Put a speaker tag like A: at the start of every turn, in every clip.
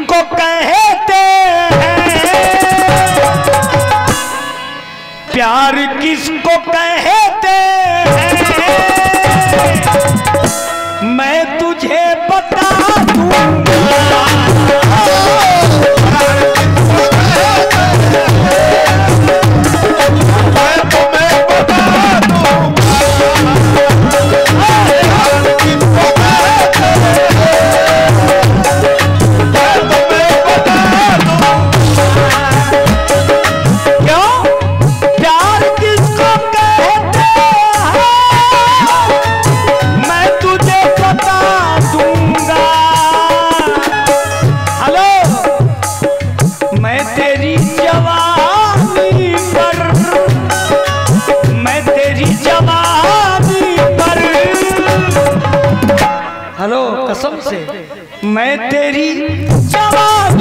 A: किसको कहते प्यार किसको कहते मैं तुझे कसम से मैं तेरी जवानी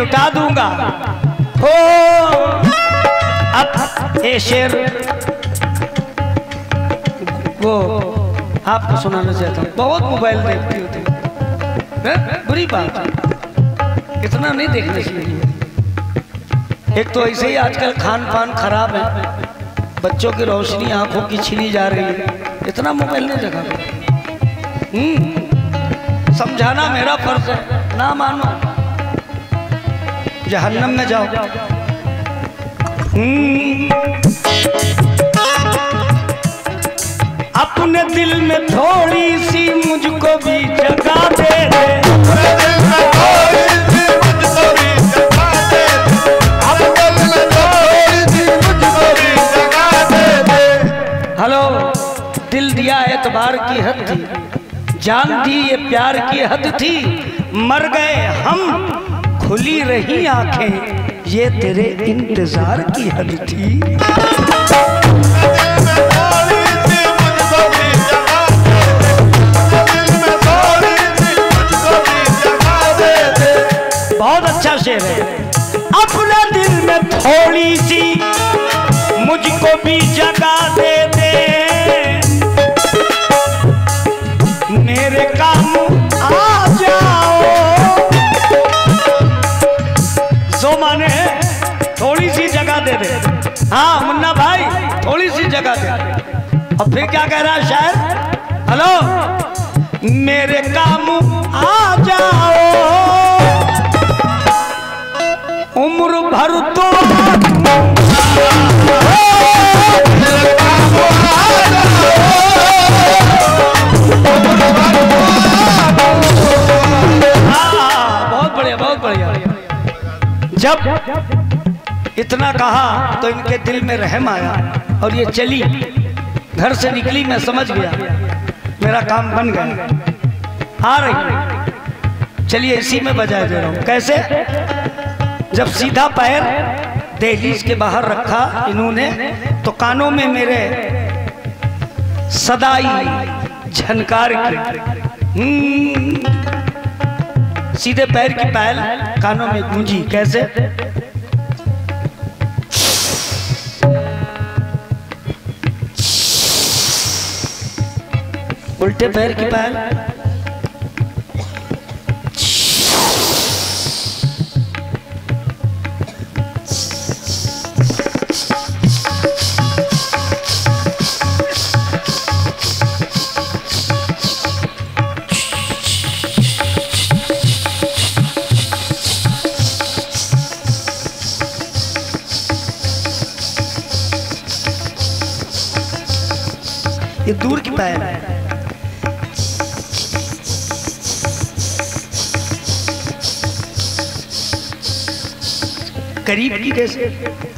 A: लुटा दूँगा। हो अब ये शेर वो आपको सुनाना चाहता हूँ। बहुत मोबाइल देखती होती हैं? बुरी बात है। इतना नहीं देखना चाहिए एक तो ऐसे ही आजकल खान पान खराब है। बच्चों की रोशनी आँखों की छिनी जा रही है। इतना मोबाइल नहीं देखा हम्म। समझाना मेरा फ़र्ज़ है। ना मानो। जहन्नम में जाओ। हम्म। अपने दिल में थोड़ी सी मुझको भी जगा दे। दे हेलो, दिल दिया एतबार की हद थी, जान दी ये प्यार की हद थी, मर गए हम, खुली रही आँखें, ये तेरे इंतज़ार की हद थी। हाँ मुन्ना भाई थोड़ी सी जगह दे। और फिर क्या कह रहा है शायर हेलो? मेरे काम आ जाओ। उम्र भर तो हाँ, बहुत बढ़िया बहुत बढ़िया। जब इतना कहा तो इनके दिल में रहम आया और ये चली। घर से निकली मैं समझ गया। मेरा काम बन गया। आ रही। चलिए इसी में बजाय दे रहा हूँ। कैसे? जब सीधा पैर दहलीज के बाहर रखा इन्होंने तो कानों में मेरे सदाई झनकार की। हम्म, सीधे पैर की पैल कानों में गूंजी। कैसे? उल्टे पैर की पैल ये दूर की पैर करीब कैसे?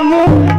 A: मेरे काम आ